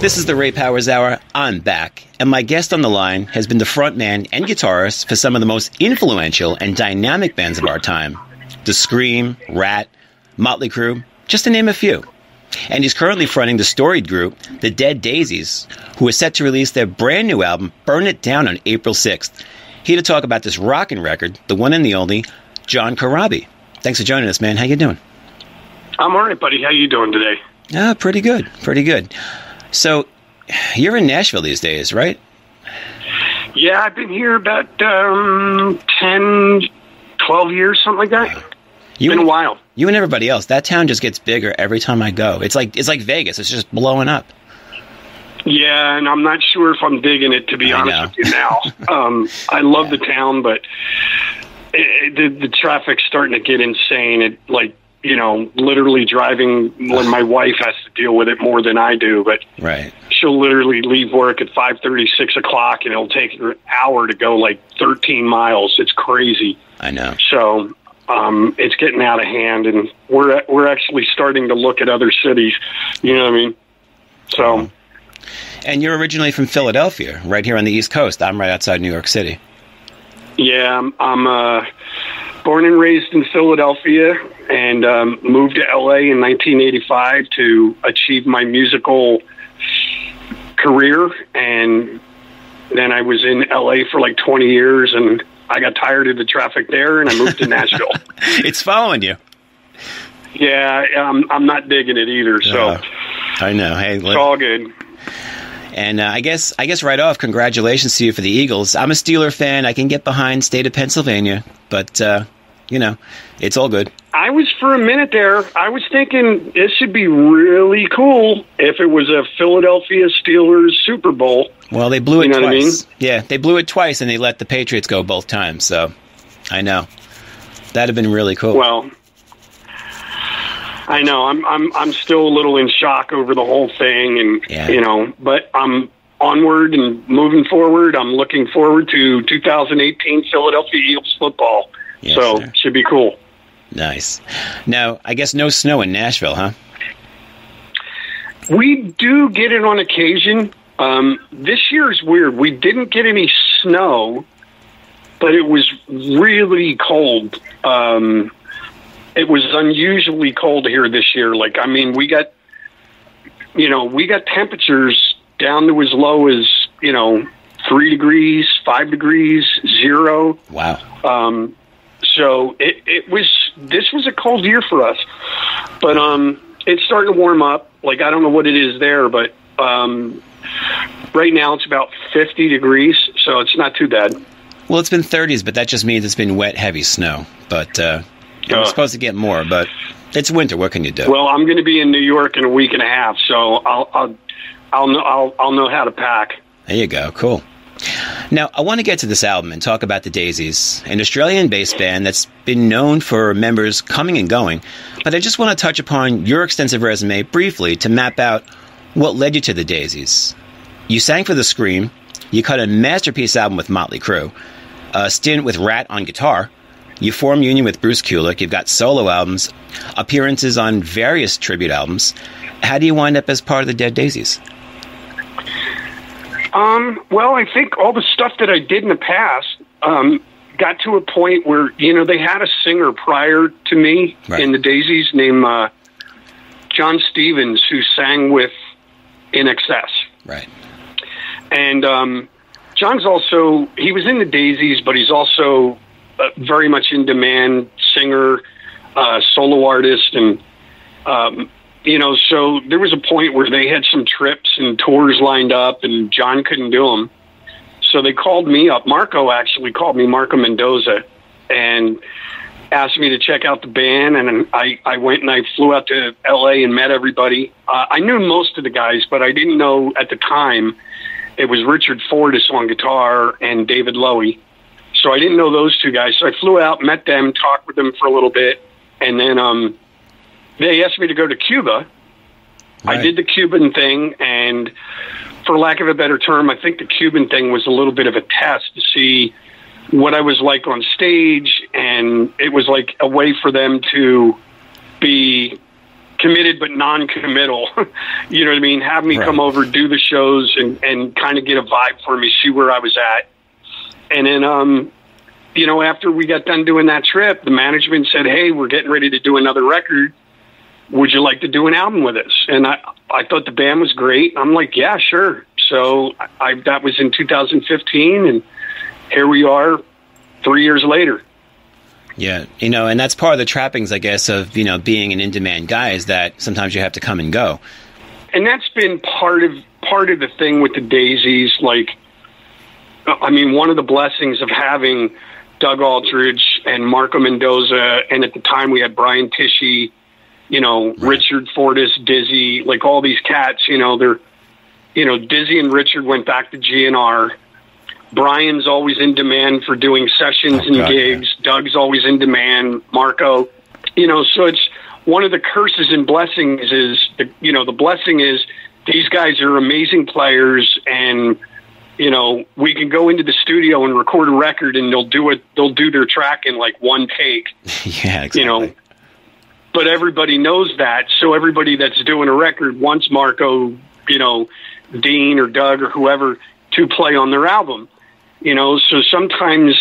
This is the Ray Powers Hour. I'm back, and my guest on the line has been the frontman and guitarist for some of the most influential and dynamic bands of our time The Scream, Ratt, Motley Crue, just to name a few. And he's currently fronting the storied group, the Dead Daisies, who is set to release their brand new album, Burn It Down, on April 6th. Here to talk about this rockin' record, the one and the only, John Corabi. Thanks for joining us, man. How you doing? I'm all right, buddy. How you doing today? Ah, pretty good. Pretty good. So, you're in Nashville these days, right? Yeah, I've been here about um, 10, 12 years, something like that. You been and, a while. You and everybody else. That town just gets bigger every time I go. It's like it's like Vegas. It's just blowing up. Yeah, and I'm not sure if I'm digging it to be I honest know. with you now. um, I love the town, but it, the, the traffic's starting to get insane. It like you know, literally driving when my wife has to deal with it more than I do. But Right. she'll literally leave work at five thirty, six o'clock, and it'll take her an hour to go like 13 miles. It's crazy. I know. So um, it's getting out of hand, and we're we're actually starting to look at other cities. You know what I mean? So And you're originally from Philadelphia, right here on the East Coast. I'm right outside New York City. Yeah, I'm, I'm uh, born and raised in Philadelphia, and um, moved to LA in 1985 to achieve my musical career, and then I was in LA for like 20 years, and I got tired of the traffic there, and I moved to Nashville. It's following you. Yeah, I'm, I'm not digging it either. So Uh, I know. Hey, it's all good. And uh, I guess I guess right off, congratulations to you for the Eagles. I'm a Steeler fan. I can get behind state of Pennsylvania, but uh, you know, it's all good. I was for a minute there. I was thinking this should be really cool if it was a Philadelphia Steelers Super Bowl. Well, they blew it You know what I twice. Yeah, they blew it twice, and they let the Patriots go both times. So, I know that'd have been really cool. Well, I know I'm I'm I'm still a little in shock over the whole thing, and Yeah. you know, but I'm onward and moving forward. I'm looking forward to 2018 Philadelphia Eagles football. Yes, so sir. should be cool. nice. Now, I guess no snow in Nashville, huh? We do get it on occasion. Um, this year is weird. We didn't get any snow, but it was really cold. Um, it was unusually cold here this year. Like, I mean, we got, you know, we got temperatures down to as low as, you know, three degrees, five degrees, zero. Wow. Um, so it, it was this was a cold year for us, but um, it's starting to warm up. Like I don't know what it is there, but um, right now it's about 50 degrees, so it's not too bad. Well, it's been 30s, but that just means it's been wet, heavy snow. But uh, we're Uh. supposed to get more, but it's winter. What can you do? Well, I'm going to be in New York in a week and a half, so I'll I'll I'll know I'll, I'll know how to pack. There you go. Cool. Now, I want to get to this album and talk about the Daisies, an Australian based band that's been known for members coming and going. But I just want to touch upon your extensive resume briefly to map out what led you to the Daisies. You sang for The Scream, you cut a masterpiece album with Motley Crue, a stint with Ratt on guitar, you form union with Bruce Kulick, you've got solo albums, appearances on various tribute albums. How do you wind up as part of the Dead Daisies? Um, well, I think all the stuff that I did in the past um, got to a point where you know they had a singer prior to me Right. in the Daisies named uh, John Stevens who sang with INXS, Right. and um, John's also he was in the Daisies, but he's also very much in demand singer, uh, solo artist, and um, you know, so there was a point where they had some trips and tours lined up, and John couldn't do them. So they called me up. Marco actually called me, Marco Mendoza, and asked me to check out the band. And I, I went and I flew out to LA and met everybody. Uh, I knew most of the guys, but I didn't know at the time it was Richard Fortus on guitar and David Lowy. So I didn't know those two guys. So I flew out, met them, talked with them for a little bit, and then um, they asked me to go to Cuba. I did the Cuban thing, and for lack of a better term, I think the Cuban thing was a little bit of a test to see what I was like on stage, and it was like a way for them to be committed but non-committal. you know what I mean? Have me Right. come over, do the shows, and and kind of get a vibe for me, see where I was at, and then um, you know, after we got done doing that trip, the management said, "Hey, we're getting ready to do another record. Would you like to do an album with us?" And I I thought the band was great. I'm like, "Yeah, sure." So I, that was in 2015, and here we are, three years later. Yeah, you know, and that's part of the trappings, I guess, of you know being an in-demand guy is that sometimes you have to come and go. and that's been part of part of the thing with the daisies like i mean one of the blessings of having doug aldrich and marco mendoza and at the time we had brian tichy you know richard fortus dizzy like all these cats you know they're you know dizzy and richard went back to gnr brian's always in demand for doing sessions Oh, and God, gigs. Doug's always in demand. Marco you know so it's one of the curses and blessings is the you know the blessing is these guys are amazing players and you know we can go into the studio and record a record and they'll do it they'll do their track in like one take. Yeah, exactly. you know? But everybody knows that. So everybody that's doing a record wants marco you know dean or doug or whoever to play on their album. You know? So sometimes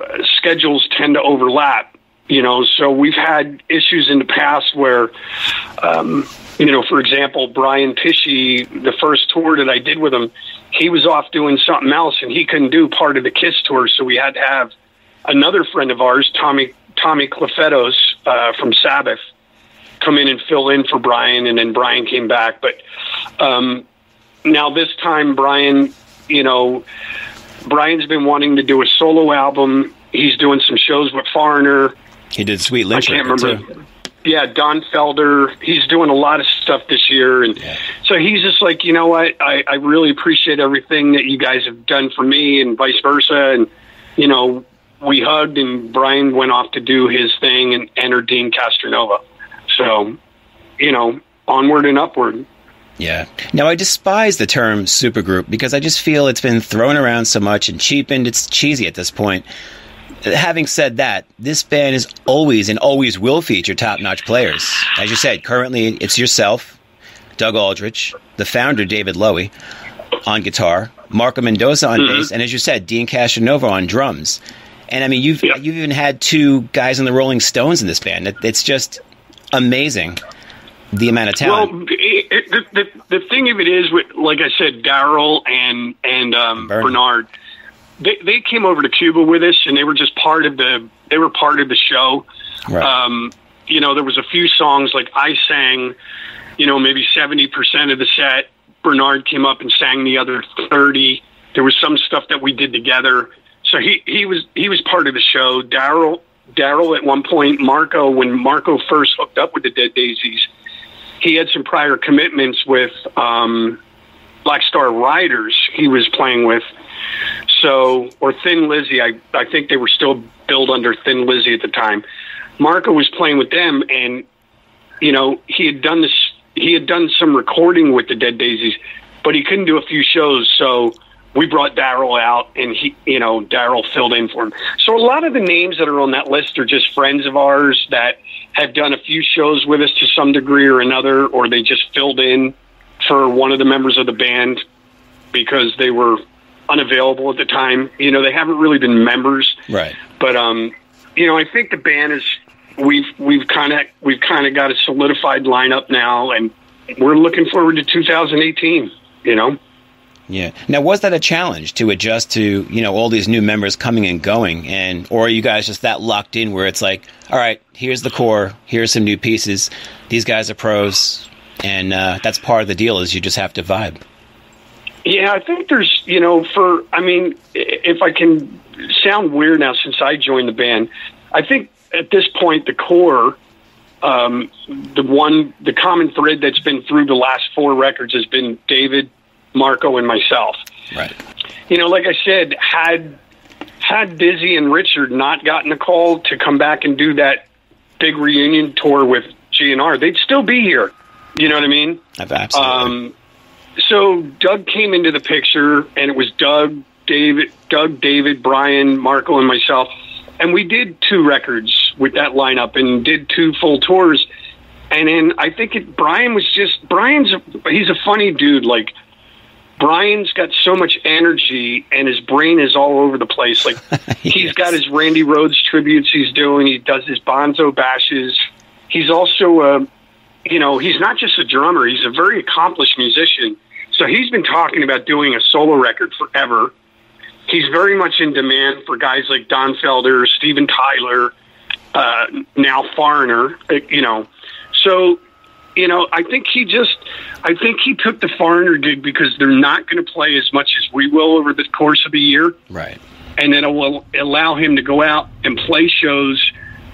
uh, schedules tend to overlap you know so we've had issues in the past where um you know for example brian tichy the first tour that i did with him he was off doing something else and he couldn't do part of the kiss tour. So we had to have another friend of ours tommy tommy Clufetos, uh from sabbath come in and fill in for brian and then brian came back. But um now this time brian you know brian's been wanting to do a solo album. He's doing some shows with foreigner he did Sweet Lynch. I can't remember. too. Yeah, Don Felder. He's doing a lot of stuff this year, and Yeah. so he's just like, you know what? I, I really appreciate everything that you guys have done for me, and vice versa. And you know, we hugged, and Brian went off to do his thing and entered Dean Castronovo. So, you know, onward and upward. Yeah. Now I despise the term supergroup because I just feel it's been thrown around so much and cheapened. It's cheesy at this point. Having said that, this band is always and always will feature top-notch players. As you said, currently it's yourself, Doug Aldrich, the founder David Lowy on guitar, Marco Mendoza on bass, and as you said, Dean Castronovo on drums. And I mean, you've Yeah. you've even had two guys in the Rolling Stones in this band. It, it's just amazing the amount of talent. Well, it, it, the, the the thing of it is, with, like I said, Daryl and and um, Bernard. Bernard, they they came over to Cuba with us, and they were just part of the they were part of the show. right. Um, you know, there was a few songs like I sang, you know, maybe seventy percent of the set. Bernard came up and sang the other thirty. There was some stuff that we did together. So he he was he was part of the show. Daryl Daryl at one point, Marco when Marco first hooked up with the Dead Daisies, he had some prior commitments with um, Black Star Riders. He was playing with so or Thin Lizzy. I I think they were still billed under Thin Lizzy at the time. Marco was playing with them, and you know he had done this. He had done some recording with the Dead Daisies, but he couldn't do a few shows. So we brought Daryl out, and he, you know, Daryl filled in for him. So a lot of the names that are on that list are just friends of ours that have done a few shows with us to some degree or another, or they just filled in for one of the members of the band because they were unavailable at the time. You know, they haven't really been members, right. but um, you know, I think the band is we've we've kind of we've kind of got a solidified lineup now, and we're looking forward to 2018. You know, Yeah. Now, was that a challenge to adjust to you know all these new members coming and going, and or are you guys just that locked in where it's like, all right, here's the core, here's some new pieces, these guys are pros, and uh, that's part of the deal is you just have to vibe. Yeah, I think there's you know for I mean, if I can sound weird now since I joined the band, I think at this point the core. Um, the one, the common thread that's been through the last four records has been David, Marco, and myself. Right. you know, like I said, had had Dizzy and Richard not gotten a call to come back and do that big reunion tour with GNR, they'd still be here. You know what I mean? Absolutely. Um, so Doug came into the picture, and it was Doug, David, Doug, David, Brian, Marco, and myself, and we did two records with that lineup and did two full tours. And then I think it, Brian was just Brian's. He's a funny dude. Like Brian's got so much energy, and his brain is all over the place. Like he's got his Randy Rhoads tributes he's doing. He does his Bonzo bashes. He's also a, you know, he's not just a drummer. He's a very accomplished musician. So he's been talking about doing a solo record forever. He's very much in demand for guys like Don Felder, Steven Tyler, uh, now Foreigner. uh, You know, so you know, I think he just, I think he took the Foreigner gig because they're not going to play as much as we will over the course of a year, Right. and then it will allow him to go out and play shows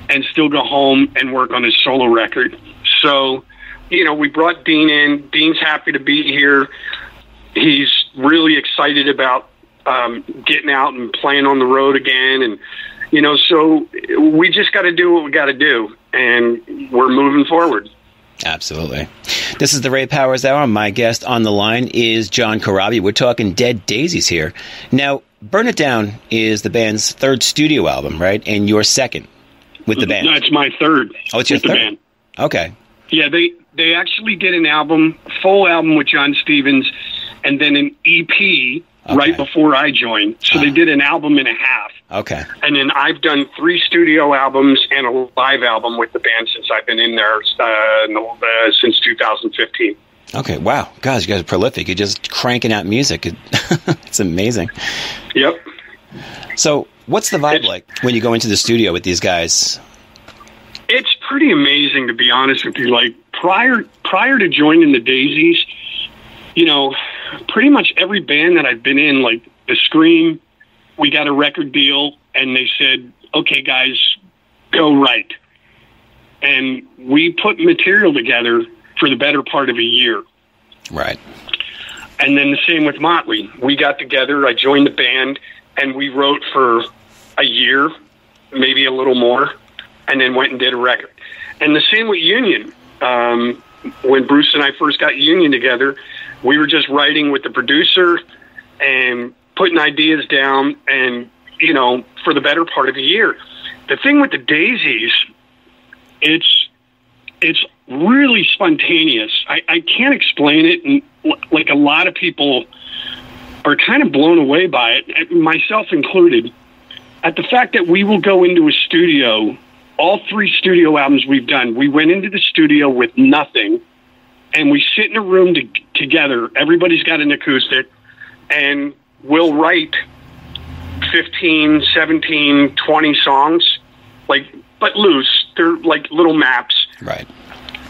and still go home and work on his solo record. So, you know, we brought Dean in. Dean's happy to be here. He's really excited about um, getting out and playing on the road again, and you know, so we just got to do what we got to do, and we're moving forward. Absolutely. This is the Ray Powers Hour. My guest on the line is John Corabi. We're talking Dead Daisies here. Now, Burn It Down is the band's third studio album, right? And your second with the band. No, it's my third. Oh, it's your third? band. Okay. Yeah, they they actually did an album, full album with John Stevens, and then an EP right before I joined. So they did an album and a half. Okay. And then I've done three studio albums and a live album with the band since I've been in there uh, uh, since 2015. Okay. Wow. Guys, you guys are prolific. You're just cranking out music. It's amazing. Yep. So, what's the vibe like when you go into the studio with these guys? It's pretty amazing to be honest with you. Like prior prior to joining the Daisies, you know, pretty much every band that I've been in, like the Scream, we got a record deal and they said, Okay guys, go right. And we put material together for the better part of a year. Right. And then the same with Motley. We got together, I joined the band, and we wrote for a year, maybe a little more, and then went and did a record. And the same with Union. Um, when Bruce and I first got Union together, we were just writing with the producer and putting ideas down, and, you know, for the better part of a year. The thing with the Daisies, it's it's really spontaneous. I, I can't explain it, and like a lot of people are kind of blown away by it, myself included. At the fact that we will go into a studio, all three studio albums we've done, we went into the studio with nothing, and we sit in a room to, together. Everybody's got an acoustic, and we'll write 15, 17, 20 songs, like but loose. They're like little maps. Right.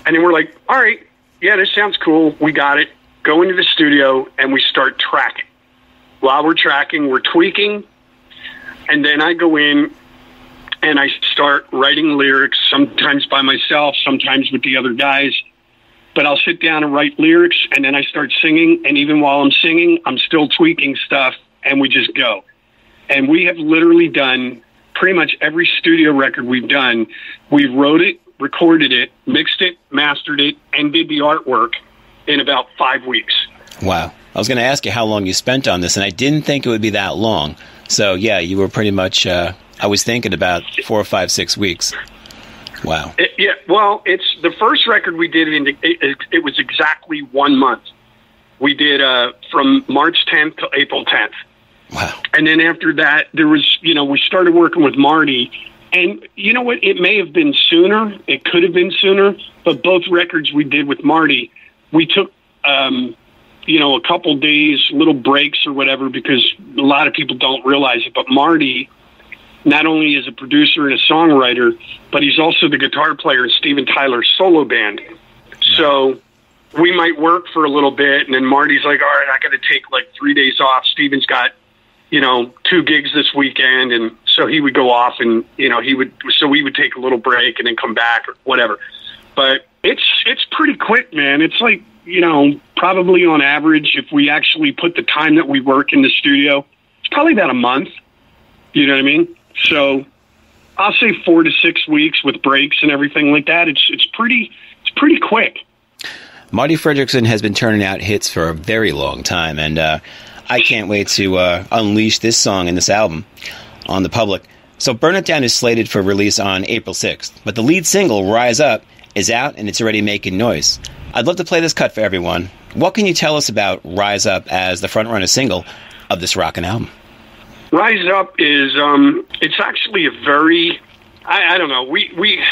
And then we're like, all right, yeah, this sounds cool. We got it. Go into the studio and we start tracking. While we're tracking, we're tweaking. And then I go in and I start writing lyrics, sometimes by myself, sometimes with the other guys. But I'll sit down and write lyrics and then I start singing. And even while I'm singing, I'm still tweaking stuff and we just go. And we have literally done pretty much every studio record we've done. We wrote it, recorded it, mixed it, mastered it, and did the artwork in about five weeks. Wow. I was going to ask you how long you spent on this, and I didn't think it would be that long. So, yeah, you were pretty much, uh, I was thinking about four or five, six weeks. Wow. It, yeah, well, it's the first record we did. In, it, it, it was exactly one month. We did uh, from March 10th to April 10th. Wow. And then after that, there was, you know, we started working with Marti. And you know what? It may have been sooner. It could have been sooner. But both records we did with Marti, we took, um, you know, a couple days, little breaks or whatever, because a lot of people don't realize it. But Marti not only is a producer and a songwriter, but he's also the guitar player in Steven Tyler's solo band. So we might work for a little bit, and then Marti's like, all right, I got to take like three days off. Steven's got you know, two gigs this weekend, and so he would go off, and you know, he would. So we would take a little break and then come back or whatever. But it's it's pretty quick, man. It's like you know, probably on average, if we actually put the time that we work in the studio, it's probably about a month. You know what I mean? So I'll say four to six weeks with breaks and everything like that. It's it's pretty it's pretty quick. Marti Frederiksen has been turning out hits for a very long time, and uh, I can't wait to uh, unleash this song and this album on the public. So, Burn It Down is slated for release on April 6th, but the lead single, Rise Up, is out and it's already making noise. I'd love to play this cut for everyone. What can you tell us about Rise Up as the frontrunner single of this rockin' album? Rise Up is um, it's actually a very I, I don't know. We we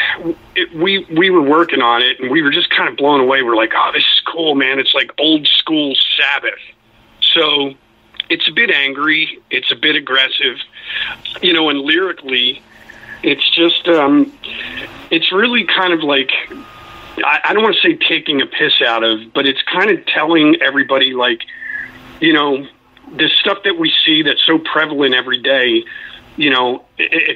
it, we we were working on it, and we were just kind of blown away. We're like, oh, this is cool, man. It's like old school Sabbath. So it's a bit angry. It's a bit aggressive, you know. And lyrically, it's just um, it's really kind of like I, I don't want to say taking a piss out of, but it's kind of telling everybody like, you know, this stuff that we see that's so prevalent every day you know,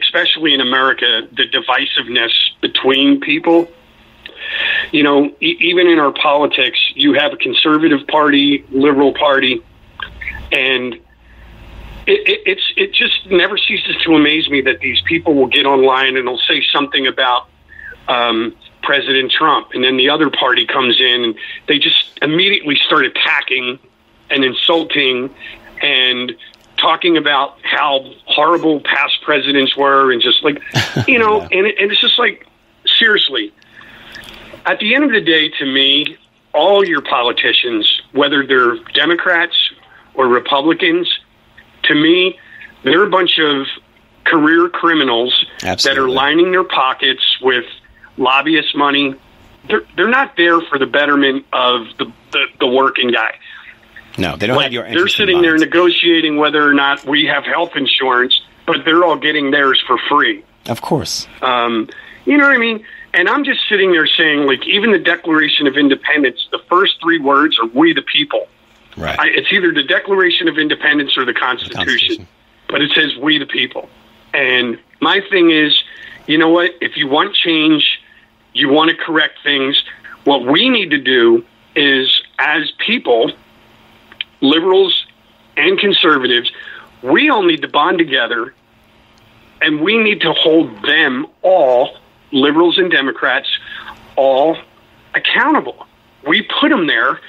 especially in America, the divisiveness between people. You know, e- even in our politics, you have a conservative party, liberal party, and it, it, it's it just never ceases to amaze me that these people will get online and they'll say something about um, President Trump, and then the other party comes in and they just immediately start attacking and insulting and talking about how horrible past presidents were and just like, you know, yeah. and, it, and it's just like, seriously, at the end of the day, to me, all your politicians, whether they're Democrats or Republicans, to me, they're a bunch of career criminals Absolutely. that are lining their pockets with lobbyist money. They're, they're not there for the betterment of the, the, the working guy. No, they don't like, have your. They're sitting there negotiating whether or not we have health insurance, but they're all getting theirs for free. Of course. Um, you know what I mean? And I'm just sitting there saying, like, even the Declaration of Independence, the first three words are "We the people." Right. I, it's either the Declaration of Independence or the Constitution, the Constitution, but it says "We the people." And my thing is, you know what? If you want change, you want to correct things. What we need to do is, as people, liberals and conservatives, we all need to bond together and we need to hold them all, liberals and Democrats, all accountable. We put them there.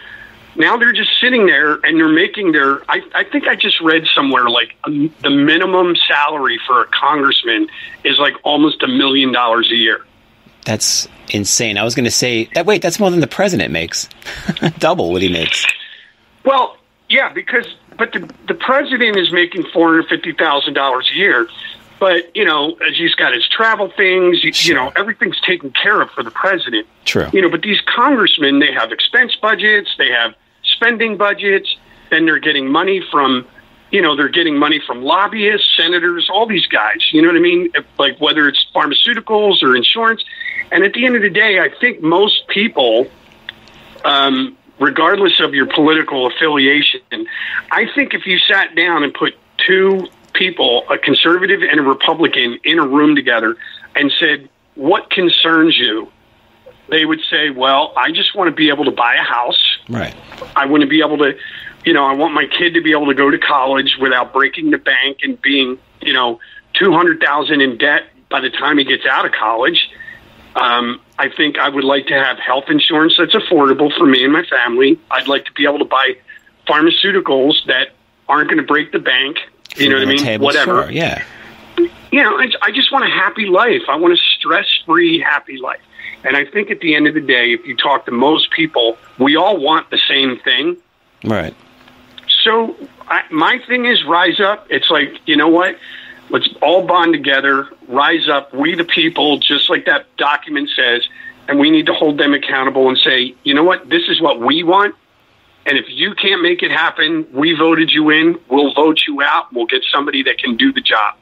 Now they're just sitting there and they're making their. I, I think I just read somewhere like um, the minimum salary for a congressman is like almost a million dollars a year. That's insane. I was going to say that. Wait, that's more than the president makes. Double what he makes. Well, yeah, because but the the president is making four hundred fifty thousand dollars a year, but you know, he's got his travel things, you, sure. you know, everything's taken care of for the president. True. You know, but these congressmen, they have expense budgets, they have spending budgets, then they're getting money from, you know, they're getting money from lobbyists, senators, all these guys. You know what I mean? Like whether it's pharmaceuticals or insurance, and at the end of the day, I think most people. Um, regardless of your political affiliation. I think if you sat down and put two people, a conservative and a Republican, in a room together and said, What concerns you? They would say, Well, I just want to be able to buy a house. Right. I want to be able to, you know, I want my kid to be able to go to college without breaking the bank and being, you know, 200,000 in debt by the time he gets out of college. Um, I think I would like to have health insurance that's affordable for me and my family. I'd like to be able to buy pharmaceuticals that aren't going to break the bank. You know what I mean? Table, Whatever. Sure, yeah. You know, I, I just want a happy life. I want a stress-free, happy life. And I think at the end of the day, if you talk to most people, we all want the same thing. Right. So I, my thing is rise up. It's like you know what Let's all bond together, rise up, we the people, just like that document says, and we need to hold them accountable and say, you know what, this is what we want. And if you can't make it happen, we voted you in, we'll vote you out, we'll get somebody that can do the job.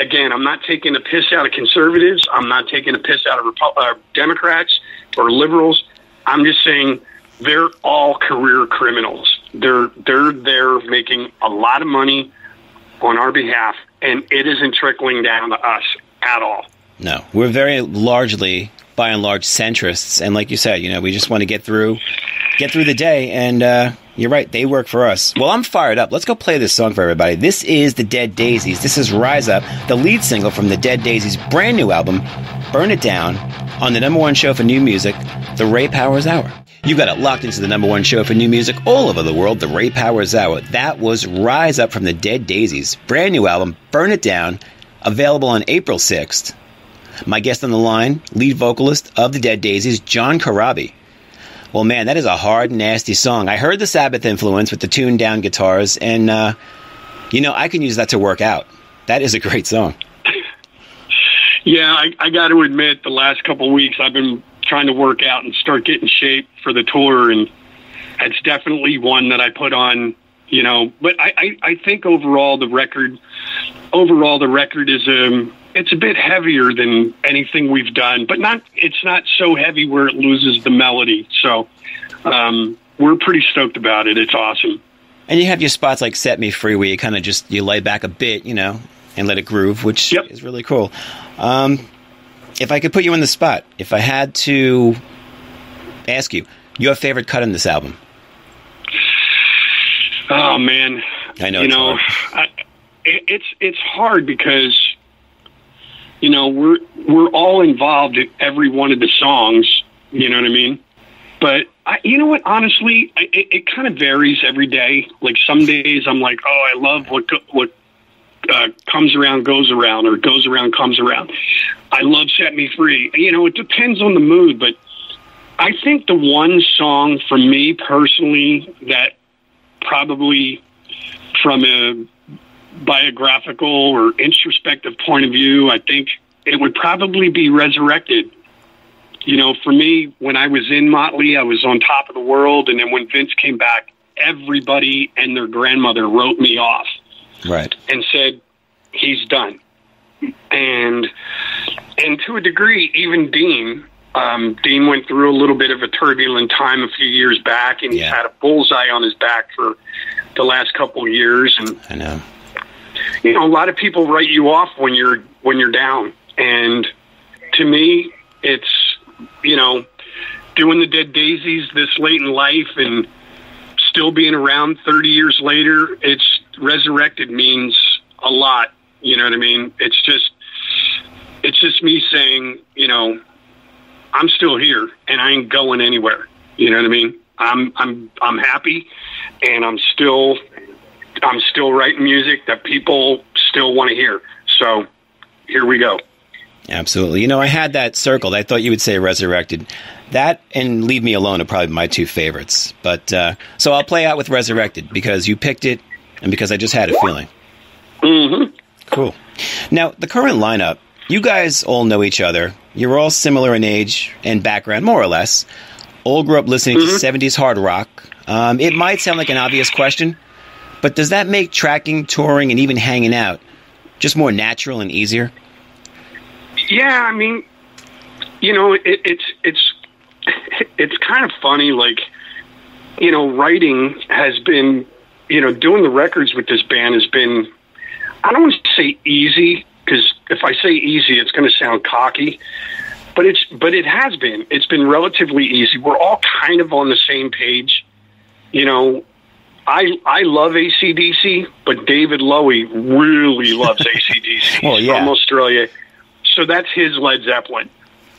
Again, I'm not taking a piss out of conservatives. I'm not taking a piss out of uh, Democrats or liberals. I'm just saying they're all career criminals. They're they're there making a lot of money on our behalf, and it isn't trickling down to us at all. No, we're very largely, by and large, centrists, and like you said, you know, we just want to get through, get through the day, and uh, you're right, they work for us. Well, I'm fired up. Let's go play this song for everybody. This is the Dead Daisies. This is Rise Up, the lead single from the Dead Daisies' brand new album, Burn It Down, on the number one show for new music, The Ray Powers Hour. You got it locked into the number one show for new music all over the world, the Ray Powers Hour. That was Rise Up from the Dead Daisies. Brand new album, Burn It Down, available on April 6th. My guest on the line, lead vocalist of the Dead Daisies, John Corabi. Well, man, that is a hard, nasty song. I heard the Sabbath influence with the tuned down guitars, and, uh, you know, I can use that to work out. That is a great song. Yeah, I, I got to admit, the last couple weeks I've been trying to work out and start getting shape for the tour, and it's definitely one that I put on. You know, but I, I, I think overall the record, overall the record is um it's a bit heavier than anything we've done, but not it's not so heavy where it loses the melody. So um, we're pretty stoked about it. It's awesome. And you have your spots like "Set Me Free," where you kind of just you lay back a bit, you know, and let it groove, which Yep. is really cool. Um, if I could put you in the spot, if I had to ask you your favorite cut in this album, Oh man, I know you it's know, hard. I, it, it's it's hard because you know we're we're all involved in every one of the songs. You know what I mean? But I, you know what? Honestly, I, it, it kind of varies every day. Like some days I'm like, oh, I love what what uh, comes around goes around, or goes around comes around. I love Set Me Free. You know, it depends on the mood, but I think the one song for me personally that probably from a biographical or introspective point of view, I think it would probably be resurrected. You know, for me, when I was in Motley, I was on top of the world, and then when Vince came back, everybody and their grandmother wrote me off right? and said he's done. And and to a degree, even Dean. Um, Dean went through a little bit of a turbulent time a few years back, and he's Yeah. had a bullseye on his back for the last couple of years. And I know. you know, a lot of people write you off when you're when you're down. And to me, it's you know, doing the Dead Daisies this late in life and still being around 30 years later. It's resurrected means a lot. You know what I mean? It's just it's just me saying, you know, I'm still here and I ain't going anywhere. You know what I mean? I'm I'm I'm happy and I'm still I'm still writing music that people still want to hear. So here we go. Absolutely. You know, I had that circled. I thought you would say Resurrected. That and Leave Me Alone are probably my two favorites. But uh, so I'll play out with Resurrected because you picked it and because I just had a feeling. Mm-hmm. Cool. Now, the current lineup, you guys all know each other. You're all similar in age and background, more or less. All grew up listening to 70s hard rock. Um, it might sound like an obvious question, but does that make tracking, touring, and even hanging out just more natural and easier? Yeah, I mean, you know, it, it's it's it's kind of funny. Like, you know, writing has been, you know, doing the records with this band has been. I don't want to say easy because if I say easy, it's going to sound cocky. But it's but it has been. It's been relatively easy. We're all kind of on the same page. You know, I I love ACDC, but David Lowy really loves ACDC. Well, yeah. from Australia, so that's his Led Zeppelin.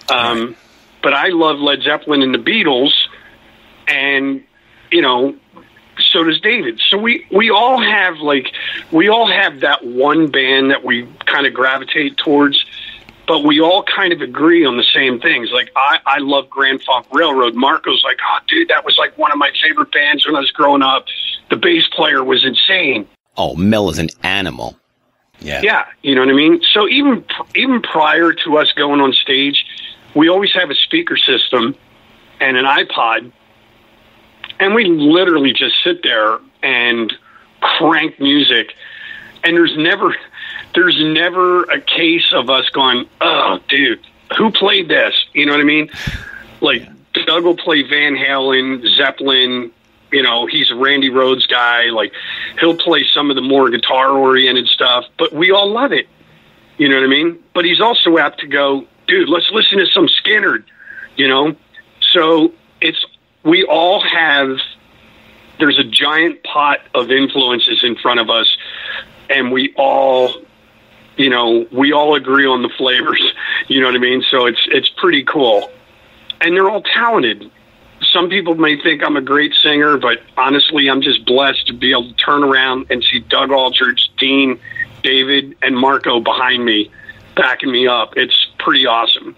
Um, But I love Led Zeppelin and the Beatles, and you know, so does David. So we we all have like we all have that one band that we kind of gravitate towards. But we all kind of agree on the same things. Like I, I love Grand Funk Railroad. Marco's like, oh, dude, that was like one of my favorite bands when I was growing up. The bass player was insane. Oh, Mel is an animal. Yeah. Yeah, you know what I mean. So even even prior to us going on stage, we always have a speaker system and an iPod, and we literally just sit there and crank music. And there's never there's never a case of us going, oh, dude, who played this? You know what I mean? Like Doug will play Van Halen, Zeppelin. You know, he's a Randy Rhoads guy. Like he'll play some of the more guitar oriented stuff, but we all love it. You know what I mean? But he's also apt to go, dude, let's listen to some Skynyrd. You know, so it's we all have. There's a giant pot of influences in front of us, and we all, you know, we all agree on the flavors. You know what I mean? So it's it's pretty cool, and they're all talented some people may think I'm a great singer, but honestly, I'm just blessed to be able to turn around and see Doug Aldrich, Dean, David, and Marco behind me, backing me up. It's pretty awesome.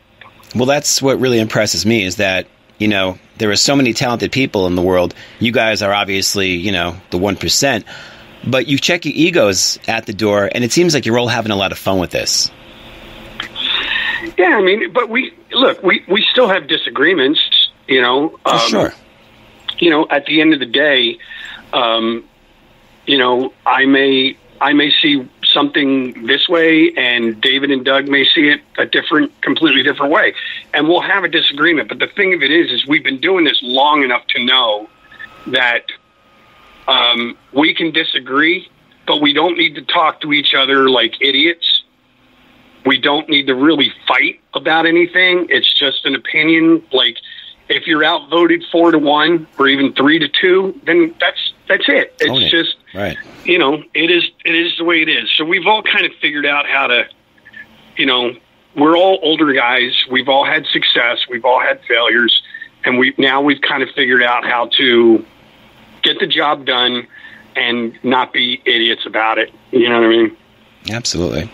Well, that's what really impresses me is that you know there are so many talented people in the world. You guys are obviously you know the one percent, but you check your egos at the door, and it seems like you're all having a lot of fun with this. Yeah, I mean, but we look, we we still have disagreements. You know, um, sure. You know, at the end of the day, um, you know, I may I may see something this way, and David and Doug may see it a different, completely different way, and we'll have a disagreement. But the thing of it is, is we've been doing this long enough to know that um, we can disagree, but we don't need to talk to each other like idiots. We don't need to really fight about anything. It's just an opinion. Like if you're outvoted four to one or even three to two, then that's that's it. It's it. just right. You know, it is it is the way it is. So we've all kind of figured out how to, you know, we're all older guys. We've all had success. We've all had failures, and we now we've kind of figured out how to get the job done and not be idiots about it. You know what I mean? Absolutely.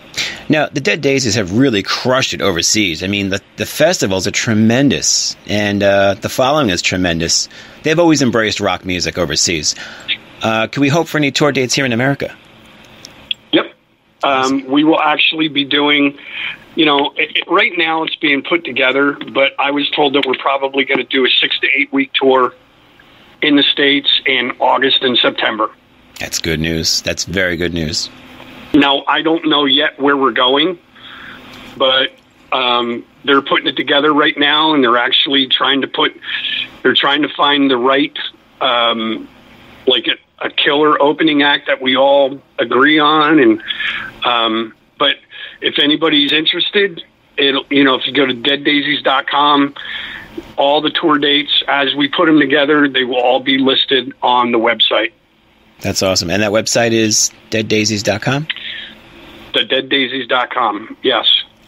Now, the Dead Daisies have really crushed it overseas. I mean, the, the festivals are tremendous, and uh, the following is tremendous. They've always embraced rock music overseas. Uh, can we hope for any tour dates here in America? Yep. Um, we will actually be doing, you know, it, it, right now it's being put together, but I was told that we're probably going to do a six to eight week tour in the States in August and September. That's good news. That's very good news. Now, I don't know yet where we're going, but um, they're putting it together right now, and they're actually trying to put, they're trying to find the right, um, like a, a killer opening act that we all agree on. And, um, but if anybody's interested, it'll, you know, if you go to deaddaisies.com, all the tour dates as we put them together, they will all be listed on the website. That's awesome. And that website is deaddaisies.com? The deaddaisies.com, yes.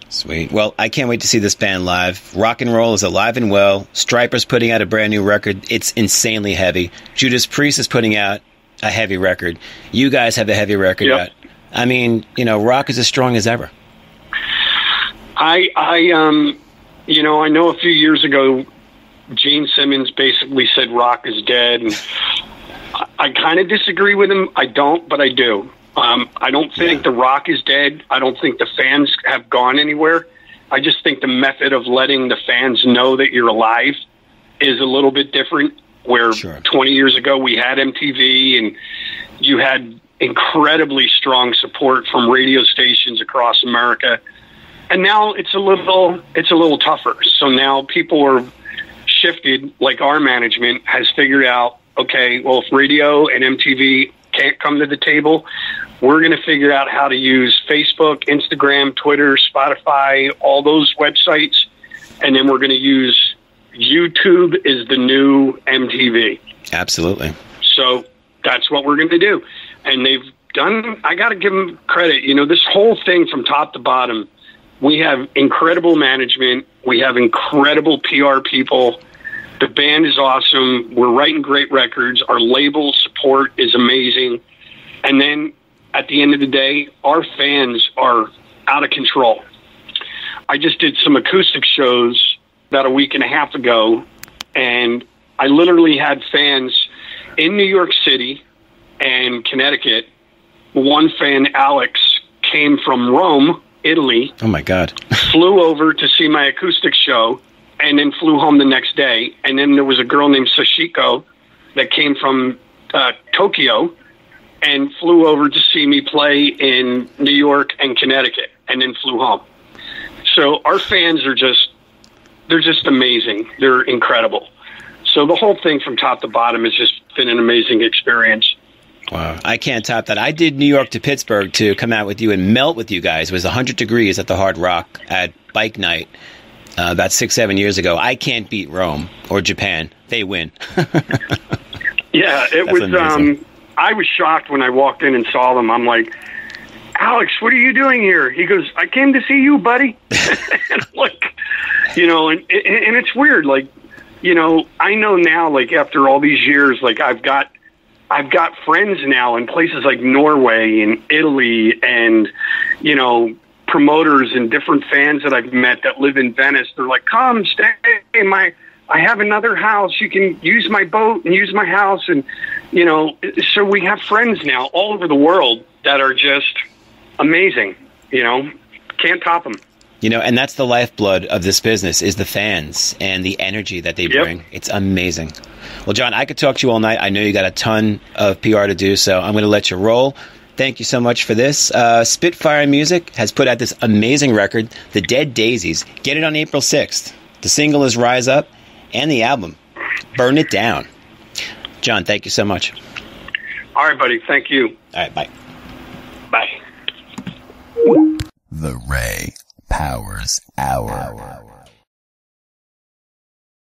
Sweet. Well, I can't wait to see this band live. Rock and roll is alive and well. Stryper's putting out a brand new record. It's insanely heavy. Judas Priest is putting out a heavy record. You guys have a heavy record yep. out. I mean, you know, rock is as strong as ever. I, I, um, you know, I know a few years ago, Gene Simmons basically said rock is dead, and I kind of disagree with him. I don't, but I do. Um, I don't think yeah. The Rock is dead. I don't think the fans have gone anywhere. I just think the method of letting the fans know that you're alive is a little bit different. Where sure. 20 years ago we had MTV and you had incredibly strong support from radio stations across America, and now it's a little it's a little tougher. So now people are shifted. Like our management has figured out okay, well, if radio and MTV can't come to the table, we're going to figure out how to use Facebook, Instagram, Twitter, Spotify, all those websites, and then we're going to use YouTube is the new MTV. Absolutely. So that's what we're going to do. And they've done, I got to give them credit. You know, this whole thing from top to bottom, we have incredible management, we have incredible PR people the band is awesome. We're writing great records. Our label support is amazing. And then at the end of the day, our fans are out of control. I just did some acoustic shows about a week and a half ago, and I literally had fans in New York City and Connecticut. One fan, Alex, came from Rome, Italy. Oh my God. flew over to see my acoustic show and then flew home the next day. And then there was a girl named Sashiko that came from uh, Tokyo and flew over to see me play in New York and Connecticut, and then flew home. So our fans are just they're just amazing. They're incredible. So the whole thing from top to bottom has just been an amazing experience. Wow, I can't top that. I did New York to Pittsburgh to come out with you and melt with you guys. It was 100 degrees at the Hard Rock at bike night uh, about six, seven years ago. I can't beat Rome or Japan. They win. yeah, it was. Um, I was shocked when I walked in and saw them. I'm like, Alex, what are you doing here? He goes, I came to see you, buddy. and like, you know, and and it's weird. Like, you know, I know now. Like after all these years, like I've got. I've got friends now in places like Norway and Italy and, you know, promoters and different fans that I've met that live in Venice. They're like, "Come, stay. in My, I have another house. You can use my boat and use my house." And you know, so we have friends now all over the world that are just amazing. You know, can't top them. You know, and that's the lifeblood of this business is the fans and the energy that they bring. Yep. It's amazing. Well, John, I could talk to you all night. I know you got a ton of PR to do, so I'm going to let you roll. Thank you so much for this. Uh, Spitfire Music has put out this amazing record, The Dead Daisies. Get it on April 6th. The single is Rise Up, and the album, Burn It Down. John, thank you so much. All right, buddy. Thank you. All right, bye. Bye. The Ray Powers Hour.